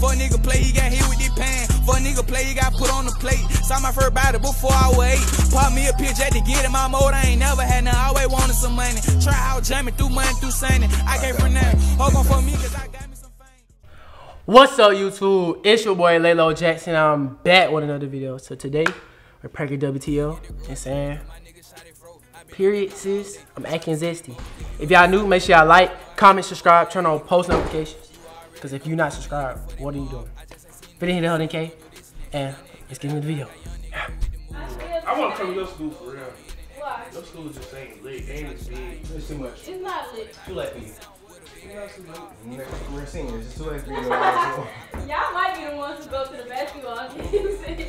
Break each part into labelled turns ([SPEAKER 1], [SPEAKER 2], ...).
[SPEAKER 1] For nigga play, he got hit with pan. For nigga play, he got put on the plate. Saw my first before I was eight. Pop me a pitch get in my mode. I ain't never had none. Always wanted some money. Try out jamming through money through. I can't for nothing. Hold on for me, cause I got.
[SPEAKER 2] What's up, YouTube? It's your boy LayLow Jackson. I'm back with another video. So today, we're pranking WTO and saying, period, sis. I'm acting zesty. If y'all new, make sure y'all like, comment, subscribe, turn on post notifications. Because if you're not subscribed, what are you doing? Fit in the K, and let's get into the video.
[SPEAKER 3] I want to come to your school for real.
[SPEAKER 4] Why?
[SPEAKER 3] Your school just ain't lit. Ain't as big.
[SPEAKER 5] It's too much.
[SPEAKER 4] It's not lit.
[SPEAKER 5] Too late for you. We're seniors. It's too late for you. to go.
[SPEAKER 4] Y'all might be the ones who go to the basketball games and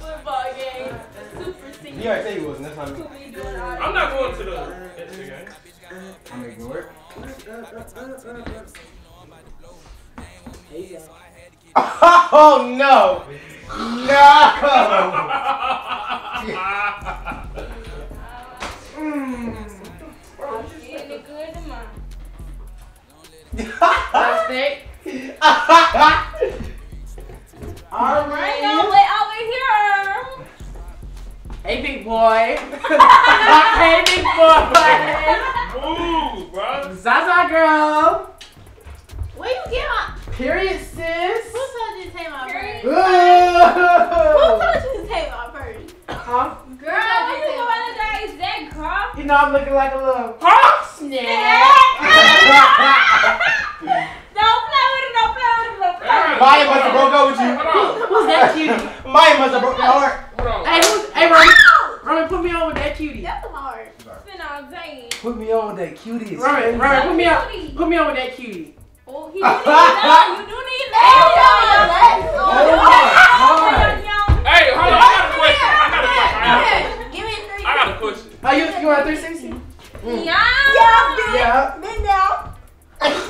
[SPEAKER 4] football games. Super
[SPEAKER 5] You
[SPEAKER 4] senior.
[SPEAKER 5] already said you wasn't. That's
[SPEAKER 4] Who
[SPEAKER 5] not me.
[SPEAKER 4] doing
[SPEAKER 3] I'm not going to the Insta game.
[SPEAKER 5] I'm making it work. Oh no!
[SPEAKER 4] I'm getting it good to.
[SPEAKER 2] Last thing.
[SPEAKER 4] Right now, wait over here.
[SPEAKER 2] Hey, big boy. hey, big boy.
[SPEAKER 3] Move, bro.
[SPEAKER 2] Zaza girl.
[SPEAKER 4] Where you get my?
[SPEAKER 2] Period, sis.
[SPEAKER 4] Who told you to take my
[SPEAKER 2] Period.
[SPEAKER 4] first? Who
[SPEAKER 2] Huh?
[SPEAKER 4] told you to take my first? Girl, what you doing today? Is that girl?
[SPEAKER 2] You know I'm looking like a little
[SPEAKER 3] Huh?
[SPEAKER 2] snap.
[SPEAKER 4] Don't play with it. Don't play with it. Don't play with it.
[SPEAKER 5] Maya must have broke up with you.
[SPEAKER 3] Hold.
[SPEAKER 2] Who's that cutie?
[SPEAKER 5] Maya must have broke your heart.
[SPEAKER 2] Hey, who's, hey, Roman. Roman, put me on with that cutie.
[SPEAKER 4] That's hard. Spin on Zane.
[SPEAKER 5] Put me on with that cutie.
[SPEAKER 2] Roman, Roman, put me on. Put me on with that cutie.
[SPEAKER 4] Oh, he do need love. You do need love.
[SPEAKER 5] My
[SPEAKER 3] Hey, hold on. I got a question. I got a question. I got a.
[SPEAKER 4] Give me three.
[SPEAKER 3] I got a question.
[SPEAKER 2] Oh, you, you want 360? Mm.
[SPEAKER 4] Yeah.
[SPEAKER 2] Yeah.
[SPEAKER 4] Bend down. Let's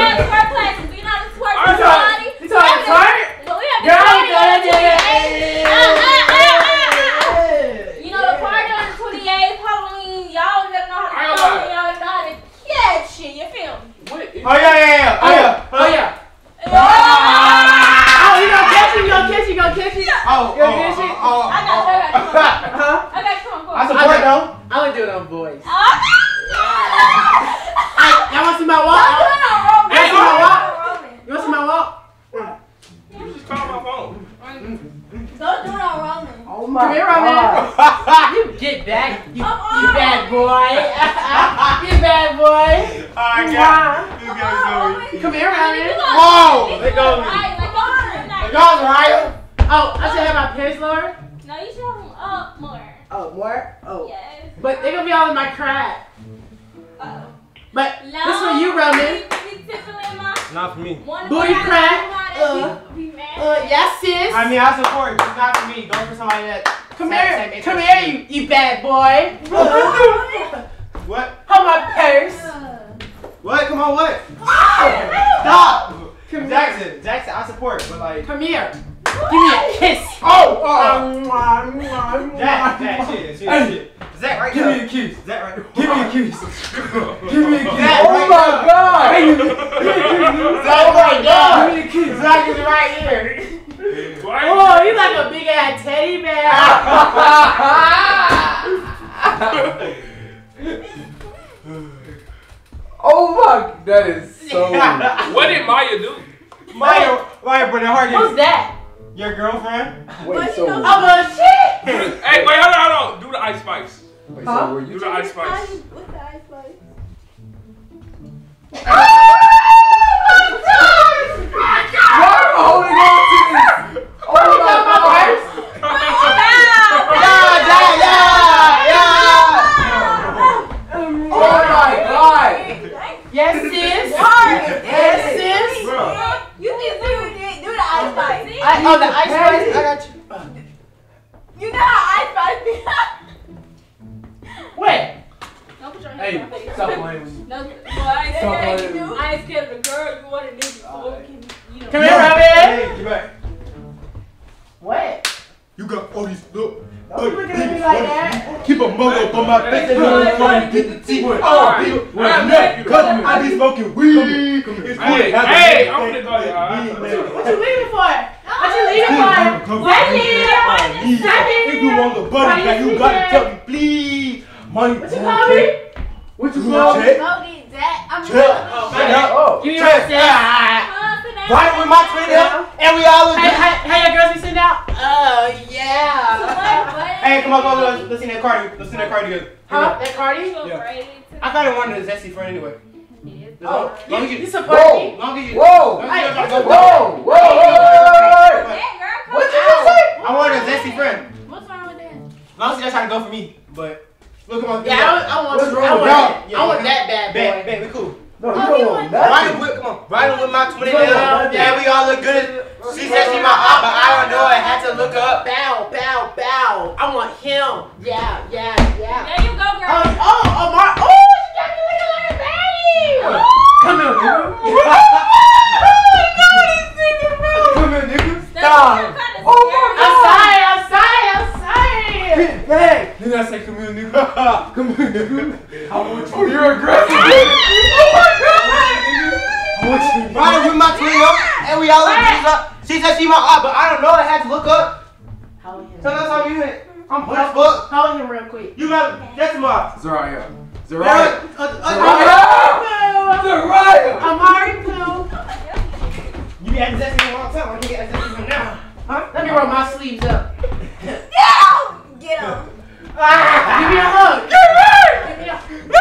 [SPEAKER 4] have twerk classes. You know the twerk
[SPEAKER 3] Alright,
[SPEAKER 4] body.
[SPEAKER 2] You talking twerk?
[SPEAKER 4] Well, we have the
[SPEAKER 2] Girl,
[SPEAKER 4] party on the
[SPEAKER 2] yeah, yeah,
[SPEAKER 4] Ah, ah, ah, ah, ah.
[SPEAKER 2] yeah.
[SPEAKER 4] You know the party on the 28th, Halloween. Y'all gotta know how to
[SPEAKER 3] I ain't
[SPEAKER 4] throw
[SPEAKER 3] gonna
[SPEAKER 4] it. Y'all know how to catch shit. You feel me?
[SPEAKER 3] What?
[SPEAKER 5] Oh yeah, yeah, yeah. Oh yeah.
[SPEAKER 2] Oh, yeah.
[SPEAKER 4] Oh,
[SPEAKER 2] Oh, you gonna catch it? You gonna catch it? You gonna catch it?
[SPEAKER 5] Oh, oh,
[SPEAKER 2] You gonna catch it?
[SPEAKER 5] oh, oh,
[SPEAKER 4] I got you. I got you.
[SPEAKER 2] Huh?
[SPEAKER 4] I got you. Come on,
[SPEAKER 5] I
[SPEAKER 4] come on.
[SPEAKER 5] support though.
[SPEAKER 2] I'm gonna do it on voice.
[SPEAKER 4] Ah.
[SPEAKER 2] Hey, y'all wanna see my walk?
[SPEAKER 4] Don't do it on Roman.
[SPEAKER 2] Hey,
[SPEAKER 4] Don't do it
[SPEAKER 2] come on,
[SPEAKER 4] on Roman.
[SPEAKER 2] You wanna see my walk?
[SPEAKER 3] You just called my phone.
[SPEAKER 4] Don't do it on Roman.
[SPEAKER 5] Oh
[SPEAKER 2] Come here, Roman. You get back. You,
[SPEAKER 4] Come on.
[SPEAKER 2] you bad boy. you bad boy.
[SPEAKER 5] I
[SPEAKER 2] Mwah.
[SPEAKER 5] got. You
[SPEAKER 4] Come
[SPEAKER 5] guys
[SPEAKER 4] on,
[SPEAKER 2] Come here, Roman.
[SPEAKER 5] Whoa,
[SPEAKER 4] you
[SPEAKER 5] let go of me.
[SPEAKER 4] Let go of me.
[SPEAKER 2] Oh, I should have my pants lower.
[SPEAKER 4] No, you should have them up more.
[SPEAKER 2] Oh, more? Oh.
[SPEAKER 4] Yes.
[SPEAKER 2] But they're gonna be all in my crap.
[SPEAKER 4] Uh-oh.
[SPEAKER 2] But this for you, Roman.
[SPEAKER 4] Be tickling
[SPEAKER 5] Not for me.
[SPEAKER 4] one
[SPEAKER 2] Booty
[SPEAKER 4] part.
[SPEAKER 2] crack.
[SPEAKER 4] I
[SPEAKER 2] Uh,
[SPEAKER 4] be, be.
[SPEAKER 2] Uh, yes, sis.
[SPEAKER 5] I mean, I support. It's not for me. Go for somebody that.
[SPEAKER 2] come here. Come here, you, you bad boy.
[SPEAKER 5] What?
[SPEAKER 2] Hold my purse.
[SPEAKER 5] What? Come on, what?
[SPEAKER 2] Stop.
[SPEAKER 5] Stop.
[SPEAKER 2] Come here.
[SPEAKER 5] Jackson, Jackson, I support, but like.
[SPEAKER 2] Come here. Give me a kiss.
[SPEAKER 5] Oh,
[SPEAKER 2] Um, mwah, mwah,
[SPEAKER 5] Jack,
[SPEAKER 2] mwah,
[SPEAKER 5] Jack,
[SPEAKER 2] mwah.
[SPEAKER 5] shit, shit,
[SPEAKER 2] Hey.
[SPEAKER 5] shit. Zach, right
[SPEAKER 2] Give
[SPEAKER 5] there.
[SPEAKER 2] me a kiss.
[SPEAKER 5] Zach, right Give me a kiss.
[SPEAKER 2] Give me a kiss.
[SPEAKER 5] Zach,
[SPEAKER 2] oh
[SPEAKER 5] right
[SPEAKER 2] my
[SPEAKER 5] there.
[SPEAKER 2] god.
[SPEAKER 5] Zach,
[SPEAKER 2] oh my god.
[SPEAKER 5] Give me a kiss. Zach is right here.
[SPEAKER 3] Why?
[SPEAKER 2] Oh, you like a big ass teddy bear.
[SPEAKER 6] Oh my, that is so.
[SPEAKER 3] What did Maya do?
[SPEAKER 5] Maya, Maya, bring it hard.
[SPEAKER 2] Who's that?
[SPEAKER 5] Your girlfriend?
[SPEAKER 6] Wait, so,
[SPEAKER 2] Oh, well, shit.
[SPEAKER 3] Hey, wait, hold on, hold on. Do the ice spice.
[SPEAKER 6] wait,
[SPEAKER 2] Huh?
[SPEAKER 6] so were
[SPEAKER 3] Do the ice spice.
[SPEAKER 4] What's the ice spice? Oh my God!
[SPEAKER 6] Oh Why holding on to this? Oh my god.
[SPEAKER 5] Yeah, Zach, yeah, yeah.
[SPEAKER 6] Oh my god.
[SPEAKER 2] Yes, sis.
[SPEAKER 4] Yes,
[SPEAKER 2] Yes, sis.
[SPEAKER 5] Bro.
[SPEAKER 4] You need to do, do the ice spice.
[SPEAKER 2] I, oh, the ice spice. I got you.
[SPEAKER 4] You know how ice spice be.
[SPEAKER 2] Wait.
[SPEAKER 4] Don't put your hands
[SPEAKER 6] Hey,
[SPEAKER 4] on my face.
[SPEAKER 6] stop playing with me.
[SPEAKER 4] No, well, I ain't scared you. I ain't scared of the girl. You want a nigga. So we can, you know.
[SPEAKER 2] Come here, Robin.
[SPEAKER 5] Hey, get back.
[SPEAKER 2] What?
[SPEAKER 5] You got all these look.
[SPEAKER 2] Don't be looking at me like that.
[SPEAKER 5] Keep a mug up on my face and
[SPEAKER 2] What?
[SPEAKER 5] don't try to get the tea.
[SPEAKER 3] What?
[SPEAKER 5] Oh,
[SPEAKER 3] Alright.
[SPEAKER 5] people,
[SPEAKER 3] Alright,
[SPEAKER 5] well,
[SPEAKER 3] man.
[SPEAKER 5] nut, cause I be smoking weed. It's
[SPEAKER 3] Hey,
[SPEAKER 5] good. Have a
[SPEAKER 3] hey,
[SPEAKER 5] good
[SPEAKER 3] I'm
[SPEAKER 5] day.
[SPEAKER 3] finna go, y'all.
[SPEAKER 5] Yeah,
[SPEAKER 3] I'm
[SPEAKER 5] man.
[SPEAKER 3] finna
[SPEAKER 2] What you leaving for? What you leaving for?
[SPEAKER 5] come- come
[SPEAKER 2] What you leaving for? It.
[SPEAKER 5] If you want the
[SPEAKER 2] Why
[SPEAKER 5] buddy back,
[SPEAKER 2] you
[SPEAKER 5] you gotta tell me, please. Money.
[SPEAKER 2] What you call me? What you call me?
[SPEAKER 5] Check.
[SPEAKER 4] Go get that. I'm
[SPEAKER 5] Check.
[SPEAKER 2] Oh,
[SPEAKER 5] Check.
[SPEAKER 2] man.
[SPEAKER 5] Oh, oh
[SPEAKER 2] Give me
[SPEAKER 5] check.
[SPEAKER 2] your set.
[SPEAKER 5] Right with my twin here, and we all look
[SPEAKER 2] Hey,
[SPEAKER 5] good.
[SPEAKER 2] hey, hey, your girls be sitting out? Oh, yeah.
[SPEAKER 5] Hey, come on, come on, let's, let's sing that card. Let's sing that card together.
[SPEAKER 2] Huh? That Cardi?
[SPEAKER 5] I kind of wanted a zesty friend anyway.
[SPEAKER 2] Oh,
[SPEAKER 5] long
[SPEAKER 2] you,
[SPEAKER 5] as
[SPEAKER 2] you
[SPEAKER 5] you,
[SPEAKER 2] support
[SPEAKER 6] Whoa.
[SPEAKER 2] me?
[SPEAKER 5] long as you,
[SPEAKER 6] Whoa.
[SPEAKER 5] long as you
[SPEAKER 2] Hey,
[SPEAKER 5] don't
[SPEAKER 2] what's
[SPEAKER 5] go-
[SPEAKER 6] Whoa, whoa, whoa, whoa.
[SPEAKER 2] What you just say?
[SPEAKER 5] I wanted a zesty friend.
[SPEAKER 4] What's wrong with that?
[SPEAKER 5] Long as you not trying to go for me, all up.
[SPEAKER 2] She
[SPEAKER 5] said she my aunt, but I don't know. I had to look up.
[SPEAKER 2] Hold him.
[SPEAKER 5] Tell us how you hit. I'm what the fuck?
[SPEAKER 2] Hold him real quick.
[SPEAKER 5] You got that's my.
[SPEAKER 6] Zariah.
[SPEAKER 5] Yeah,
[SPEAKER 6] Zariah.
[SPEAKER 5] uh, uh,
[SPEAKER 6] Zariah. Zariah.
[SPEAKER 2] I'm already cool.
[SPEAKER 5] You be acting that same all the time. I can't get acting that now. Huh?
[SPEAKER 2] Let me roll my sleeves up.
[SPEAKER 4] Get him.
[SPEAKER 2] Ah, give me a hug. Give me a, give me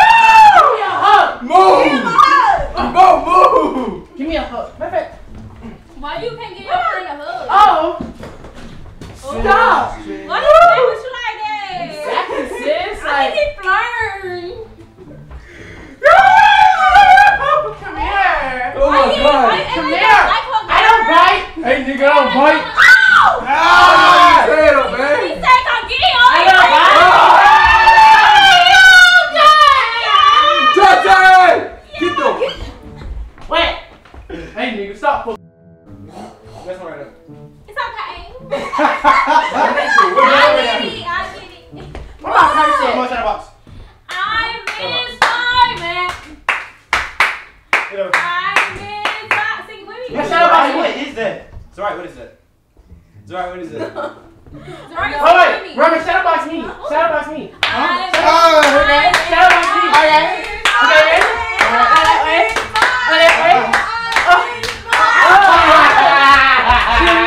[SPEAKER 5] Whatever.
[SPEAKER 4] I miss my. Sing with me.
[SPEAKER 2] Yeah, shut up,
[SPEAKER 5] Alright,
[SPEAKER 2] I
[SPEAKER 5] what
[SPEAKER 2] quit.
[SPEAKER 5] is that? It's alright, what is that? It's alright, what is that?
[SPEAKER 4] Zari,
[SPEAKER 2] Oh,
[SPEAKER 4] sing
[SPEAKER 2] wait.
[SPEAKER 4] with me.
[SPEAKER 2] Roman, shadow box me. Shadow box me.
[SPEAKER 4] I miss
[SPEAKER 5] Oh,
[SPEAKER 4] my
[SPEAKER 5] okay.
[SPEAKER 4] man.
[SPEAKER 2] Box me. Okay. Okay, ready? Alright, wait. Alright, wait.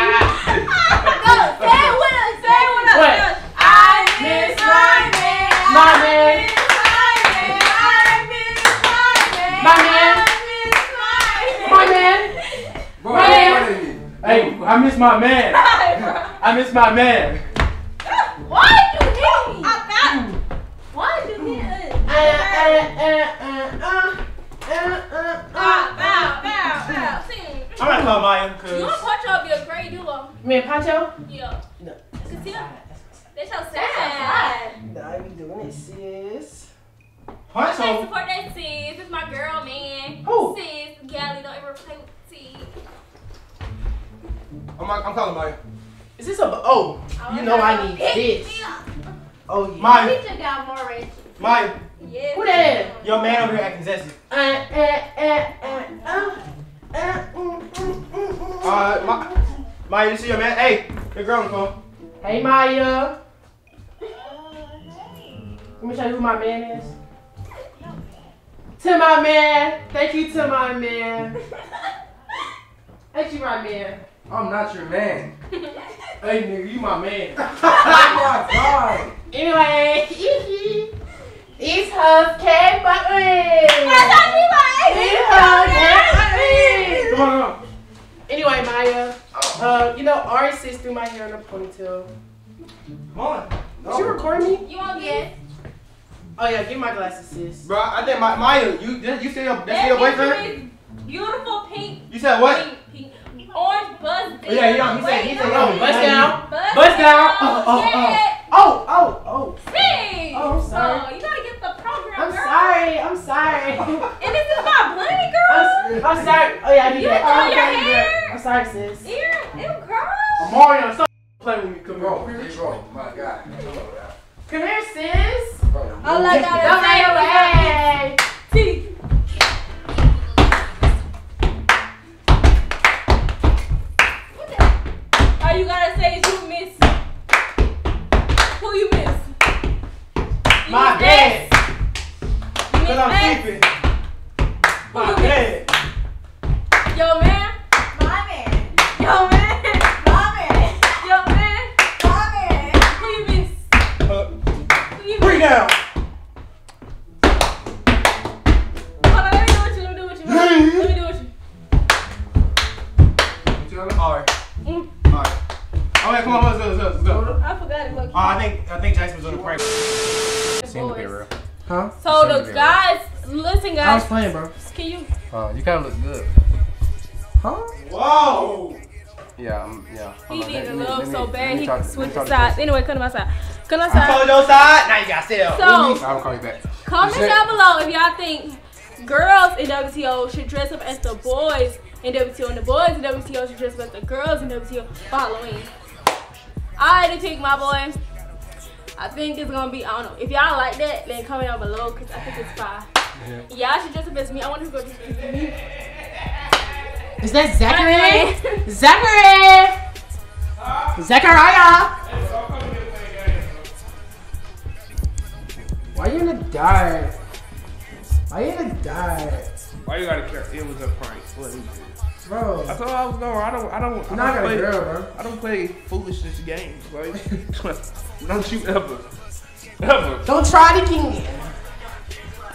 [SPEAKER 4] Go, say it with us. Say it with us.
[SPEAKER 2] What?
[SPEAKER 4] I miss my man.
[SPEAKER 2] My
[SPEAKER 4] I
[SPEAKER 2] man.
[SPEAKER 4] miss my man. I miss my man.
[SPEAKER 2] My man.
[SPEAKER 4] I miss
[SPEAKER 2] My man.
[SPEAKER 6] Bro,
[SPEAKER 2] Man.
[SPEAKER 6] what is it? Hey, I miss my man.
[SPEAKER 4] my man.
[SPEAKER 6] I miss my man.
[SPEAKER 4] Why did you hit me? I got you. Why did you hit us?
[SPEAKER 2] Uh, uh, uh, uh, uh, uh,
[SPEAKER 4] Bow,
[SPEAKER 2] uh,
[SPEAKER 4] bow, bow, bow. Sing.
[SPEAKER 5] I'm gonna call Maya,
[SPEAKER 4] You
[SPEAKER 5] cause
[SPEAKER 4] and Poncho be a great duo.
[SPEAKER 2] Me and Pancho?
[SPEAKER 4] Yeah.
[SPEAKER 2] No.
[SPEAKER 4] Cause he, that's your side.
[SPEAKER 2] Nah, you doing it, sis.
[SPEAKER 4] Hey,
[SPEAKER 5] Poncho.
[SPEAKER 4] support that sis. It's my girl, man.
[SPEAKER 2] Who?
[SPEAKER 4] Sis, Gally, don't ever play with sis.
[SPEAKER 5] I'm, I'm calling Maya.
[SPEAKER 2] Is this a oh? You know I need
[SPEAKER 4] Pick
[SPEAKER 2] this. Oh yeah.
[SPEAKER 5] Maya,
[SPEAKER 4] We got more rich.
[SPEAKER 5] Maya,
[SPEAKER 4] Yeah.
[SPEAKER 2] Who that?
[SPEAKER 5] your man over here acting zesty.
[SPEAKER 2] Uh, uh, uh, uh, uh, uh, mm, mm, mm, mm.
[SPEAKER 5] Uh, Ma- Maya, you see your man? Hey, your girl on the phone.
[SPEAKER 2] Hey Maya. Let me show you who my man is. To my man. Thank you to my man. Thank you, my man.
[SPEAKER 6] I'm not your man.
[SPEAKER 2] Hey nigga, you my man.
[SPEAKER 6] Oh my god.
[SPEAKER 2] Anyway, it's her cat button. It's her cat button.
[SPEAKER 5] Come on, come on.
[SPEAKER 2] Anyway, Maya, uh, you know, Ari sis threw my hair in a ponytail.
[SPEAKER 5] Come on.
[SPEAKER 2] Is you record me?
[SPEAKER 4] You want this?
[SPEAKER 2] Oh yeah, give me my glasses, sis.
[SPEAKER 5] Bro, I think my, Maya, you you say your that's your boyfriend?
[SPEAKER 4] Beautiful pink,
[SPEAKER 5] You said what?
[SPEAKER 4] pink, pink, orange buzz.
[SPEAKER 5] Oh, yeah, he don't- he said- he said,
[SPEAKER 2] Oh,
[SPEAKER 5] yo,
[SPEAKER 2] down.
[SPEAKER 4] Buzz,
[SPEAKER 2] Bust down.
[SPEAKER 5] Oh, oh, oh,
[SPEAKER 4] yeah.
[SPEAKER 2] Oh, oh, oh.
[SPEAKER 4] Sing.
[SPEAKER 2] Oh, I'm oh, sorry.
[SPEAKER 4] Oh, you gotta get the program,
[SPEAKER 2] I'm
[SPEAKER 4] girl.
[SPEAKER 2] sorry. I'm sorry.
[SPEAKER 4] And this is my blunty, girl.
[SPEAKER 2] I'm, I'm sorry. Oh yeah, I need
[SPEAKER 4] You
[SPEAKER 2] that.
[SPEAKER 4] enjoy
[SPEAKER 2] Oh,
[SPEAKER 4] your
[SPEAKER 2] okay,
[SPEAKER 4] hair?
[SPEAKER 2] I'm sorry, sis.
[SPEAKER 4] Ew, ew, girl.
[SPEAKER 2] Mario, stop. Play with me, come
[SPEAKER 6] Bro,
[SPEAKER 2] here.
[SPEAKER 6] hey, bro, my God.
[SPEAKER 2] Come here, sis.
[SPEAKER 6] Bro, oh,
[SPEAKER 4] All I gotta
[SPEAKER 2] Don't
[SPEAKER 4] say I
[SPEAKER 5] think I think Jackson was on the prank.
[SPEAKER 6] seem to be real.
[SPEAKER 2] Huh?
[SPEAKER 4] So
[SPEAKER 6] Send
[SPEAKER 4] the
[SPEAKER 6] it,
[SPEAKER 4] guys, listen guys.
[SPEAKER 2] I was playing, bro.
[SPEAKER 4] can you?
[SPEAKER 6] Uh, you kind of look good.
[SPEAKER 2] Huh?
[SPEAKER 5] Whoa!
[SPEAKER 6] Yeah, um, yeah.
[SPEAKER 4] He
[SPEAKER 6] Hold on,
[SPEAKER 4] needed
[SPEAKER 6] let me-
[SPEAKER 4] love
[SPEAKER 6] let me-
[SPEAKER 4] so bad he
[SPEAKER 6] talk-
[SPEAKER 4] could switch
[SPEAKER 6] talk to
[SPEAKER 4] sides. Anyway, come to my side. Come to my
[SPEAKER 5] I
[SPEAKER 4] side.
[SPEAKER 5] told your side. Now you got sit up.
[SPEAKER 4] So
[SPEAKER 6] I'll call you back.
[SPEAKER 4] comment
[SPEAKER 6] Is
[SPEAKER 4] down below if y'all think girls in WTO should dress up as the boys in WTO and the boys in WTO should dress up as the girls in WTO for Halloween. I already picked my boy. I think it's gonna be, I don't know. If y'all like that, then comment down below because I think it's fine. Y'all should dress up as me. I want to go dress up as me.
[SPEAKER 2] Is that Zachary? Zachary! Zachariah! Why you gonna die? Why you gonna die?
[SPEAKER 3] Why you gotta care? It was a prank. What is it?
[SPEAKER 2] Bro,
[SPEAKER 3] I thought I was going. I don't. I don't.
[SPEAKER 2] you're
[SPEAKER 3] I
[SPEAKER 2] not
[SPEAKER 3] don't
[SPEAKER 2] a
[SPEAKER 3] play,
[SPEAKER 2] girl, bro.
[SPEAKER 3] I don't play foolishness games. Like, don't you ever, ever.
[SPEAKER 2] Don't try it again.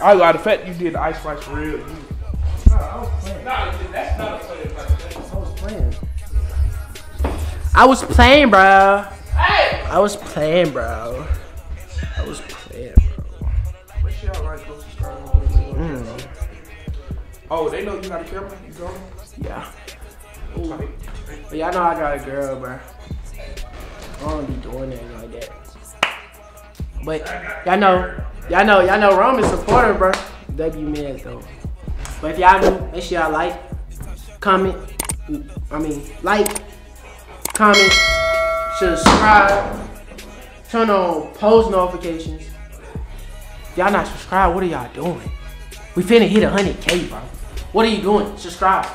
[SPEAKER 3] I got the fact you did the ice spice for real. You,
[SPEAKER 2] Bro, I was playing.
[SPEAKER 3] nah, that's not a player like
[SPEAKER 2] I was playing. I was playing, bro. Hey. I was playing, bro. I was playing, bro.
[SPEAKER 3] Make sure y'all like, go subscribe.
[SPEAKER 2] Mm.
[SPEAKER 3] Oh, they know you got a camera. You go.
[SPEAKER 2] Yeah.
[SPEAKER 3] Ooh.
[SPEAKER 2] But y'all know I got a girl, bro. I don't be doing that like that. But y'all know, y'all know, y'all know Rome is supporter, bro. W man though. But if y'all new, make sure y'all like, comment. I mean, like, comment, subscribe, turn on post notifications. Y'all not subscribed, what are y'all doing? We finna hit 100k, bro. What are you doing? Subscribe.